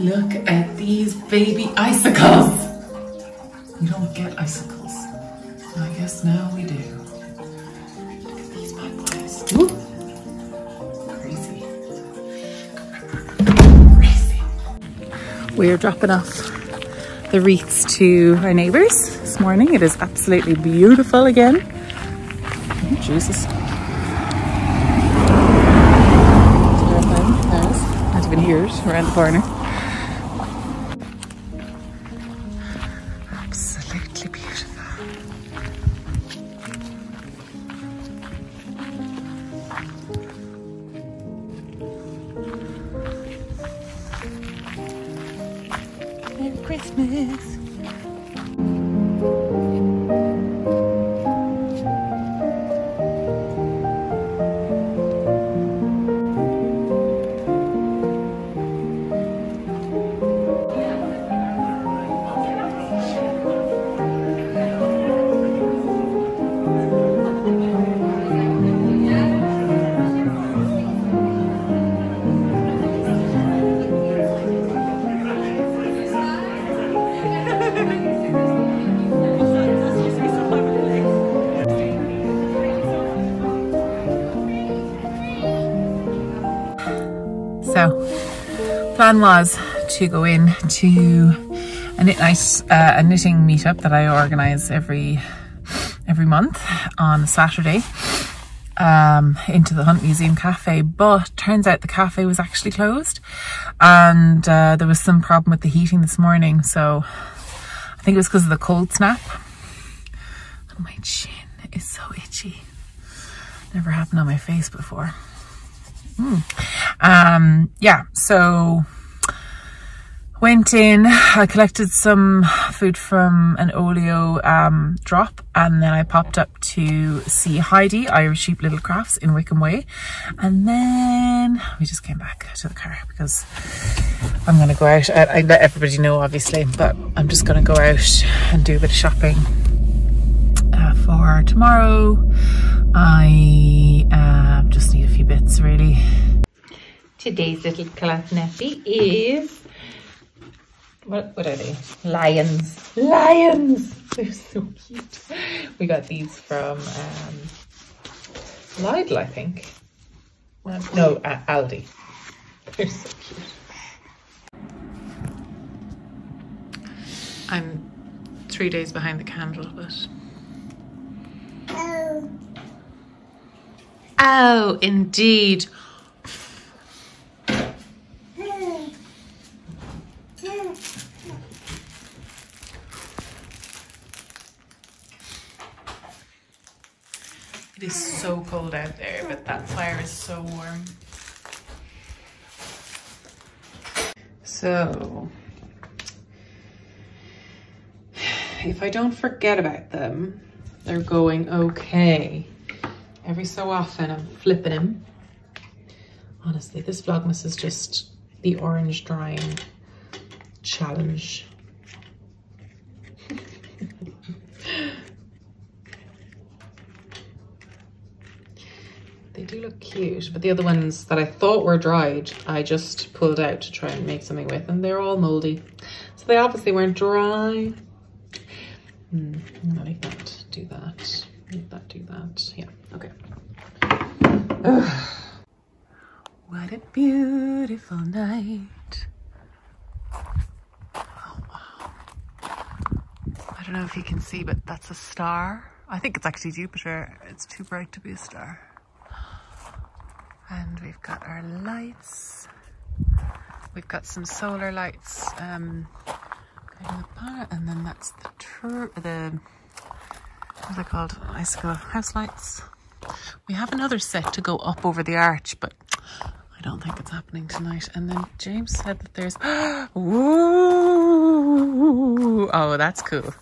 Look at these baby icicles. We don't get icicles. I guess now we do. Look at these bad boys. Ooh. Crazy. Crazy. We're dropping off the wreaths to our neighbours this morning. It is absolutely beautiful again. Oh, Jesus. Not even here, around the corner. Christmas. So, plan was to go in to a knit night, uh, a knitting meetup that I organise every every month on Saturday um, into the Hunt Museum Cafe. But turns out the cafe was actually closed, and uh, there was some problem with the heating this morning. So I think it was because of the cold snap. My chin is so itchy. Never happened on my face before. Mm. Um, yeah, so went in, I collected some food from an Olio um, drop and then I popped up to see Heidi, Irish Sheep Little Crafts in Wickham Way. And then we just came back to the car because I'm going to go out. I, I let everybody know obviously, but I'm just going to go out and do a bit of shopping uh, for tomorrow. I uh, just need a few bits really. Today's little Calathnetti is what what are they? Lions. Lions! They're so cute. We got these from um Lidl, I think. No, uh, Aldi. They're so cute. I'm three days behind the candle, but Oh, indeed. It is so cold out there, but that fire is so warm. So, if I don't forget about them, they're going okay. Every so often I'm flipping him. Honestly, this Vlogmas is just the orange drying challenge. they do look cute, but the other ones that I thought were dried, I just pulled out to try and make something with, and they're all moldy. So they obviously weren't dry. Hmm, that, do that, leave that, do that. Ugh. What a beautiful night. Oh, wow. I don't know if you can see, but that's a star. I think it's actually Jupiter. It's too bright to be a star. And we've got our lights. We've got some solar lights um, and then that's the the what's it called? Icicle house lights. We have another set to go up over the arch, but I don't think it's happening tonight. And then James said that there's Ooh, oh, that's cool.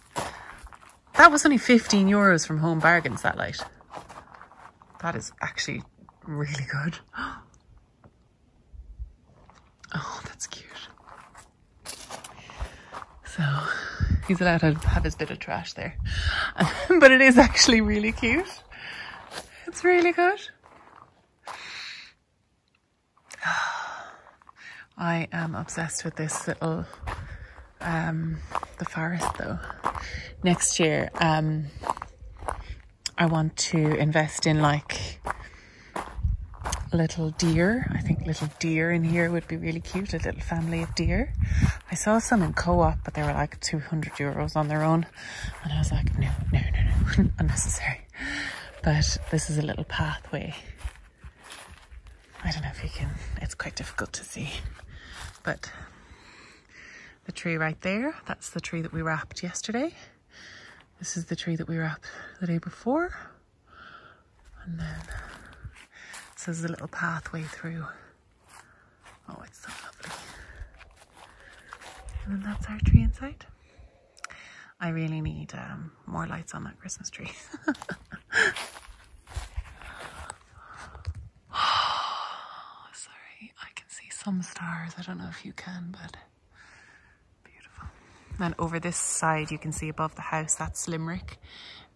That was only 15 euros from Home Bargains, that light. That is actually really good. Oh, that's cute. So he's allowed to have his bit of trash there. but it is actually really cute. Really good. I am obsessed with this little um the forest though. Next year, um I want to invest in like little deer. I think little deer in here would be really cute, a little family of deer. I saw some in co-op, but they were like 200 euros on their own. And I was like, no, no, no, no, unnecessary. But this is a little pathway. I don't know if you can, it's quite difficult to see. But the tree right there, that's the tree that we wrapped yesterday. This is the tree that we wrapped the day before. And then there's a little pathway through. Oh, it's so lovely. And then that's our tree inside. I really need um, more lights on that Christmas tree. Sorry, I can see some stars. I don't know if you can, but beautiful. Then over this side, you can see above the house, that's Limerick.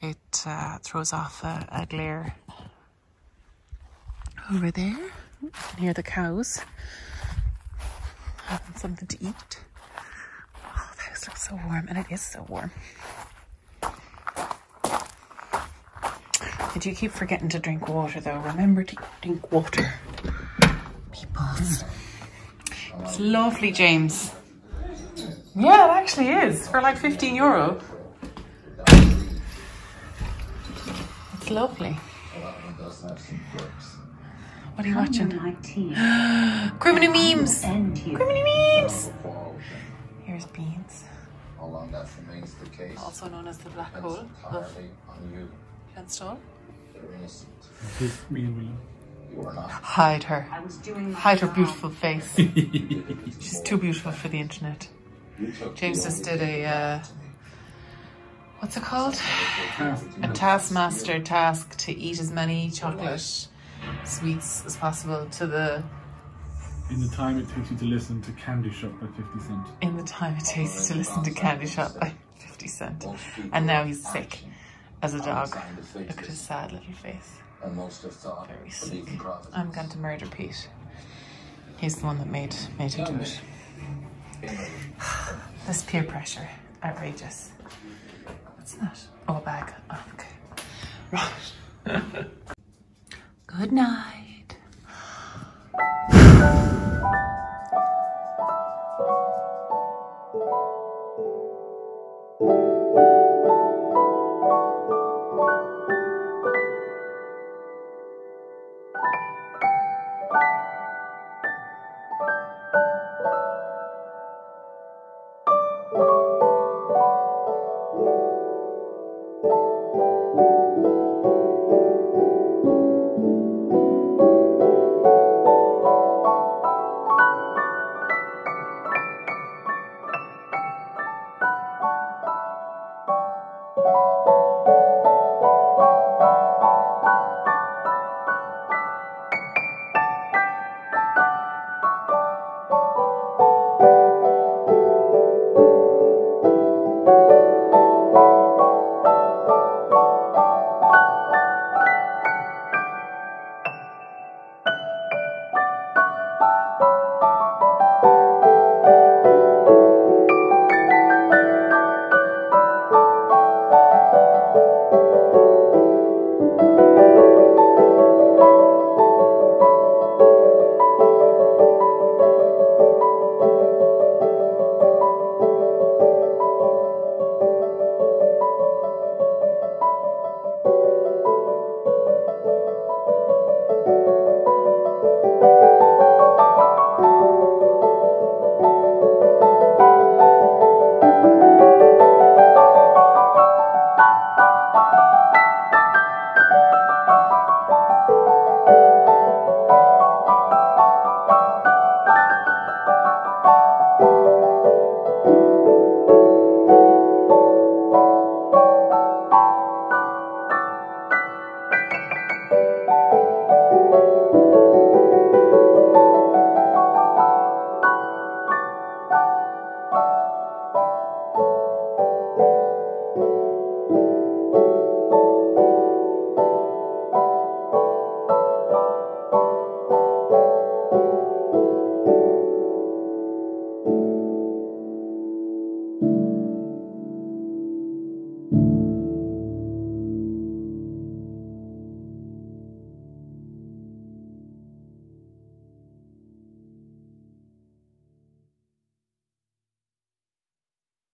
It uh, throws off a, a glare over there. You can hear the cows having something to eat. Oh, the house looks so warm, and it is so warm. I do keep forgetting to drink water though. Remember to drink water, peoples. It's lovely, James. Yeah, it actually is for like 15 euro. It's lovely. What are you watching? Criminy memes! Criminy memes! Here's beans. How long that remains the case Also known as the black hole entirely on you. Me and. You are not. Hide her. I was doing Hide her beautiful face. She's too beautiful for the internet. James just did a, uh, that to me. What's it called? A taskmaster task to eat as many chocolate sweets as possible to the In the time it takes you to listen to Candy Shop by 50 Cent. in the time it takes you to listen to Candy Shop by 50 Cent. And now he's sick as a dog. designed to fake Look at his sad little face. And most have thought, Very sick. I'm going to murder Pete. He's the one that made made him do it. This peer pressure, outrageous. What's that? Oh, a bag. Oh, okay. Right. Good night. you